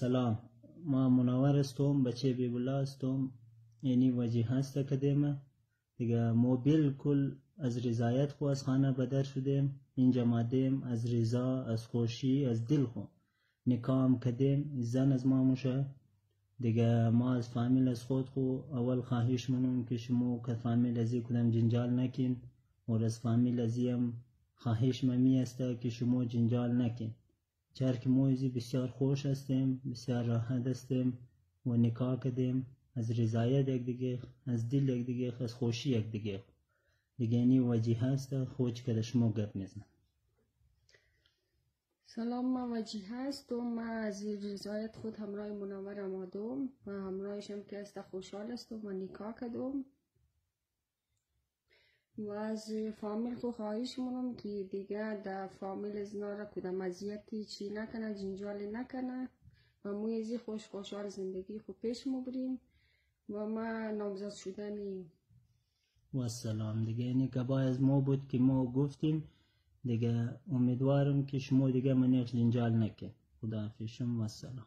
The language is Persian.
سلام. ما منور هستم بچه بیبولا هستم یعنی وجیه هست کدیمه دیگه ما بالکل از رضایت خو از خانه بدر شدیم. اینجا مادیم از رضا از خوشی از دل خو. نکام کدیم زن از ما موشه. دیگه ما از فامیل از خود خو. اول خواهش منم که شما که فامیل ازی کدام جنجال نکین. و از فامیل ازی هم خواهش ممی است که شما جنجال نکین که ما بسیار خوش هستیم بسیار راحت هستیم و نکاح کردیم. از رضایت یک دیگه از دل یک دیگه از خوشی یک دیگه. دیگه وجه هست خوش که شما گپ سلام من وجیه هستم. من از رضایت خود همراه منور آمدم و همراهشم که است خوشحال هستم و نکاح کردم. و از فامیل خو خواهش مونم که دیگه در فامیل از را کدام اذیتی چی نکنه جنجالی نکنه. و موی خوش خوشحال زندگی خو پیش مبریم و ما نامزد شدنی و سلام. دیگه اینی که از ما بود که ما گفتیم دیگه امیدوارم که شما دیگه منیخ جنجال نکن خدا حافظ و سلام.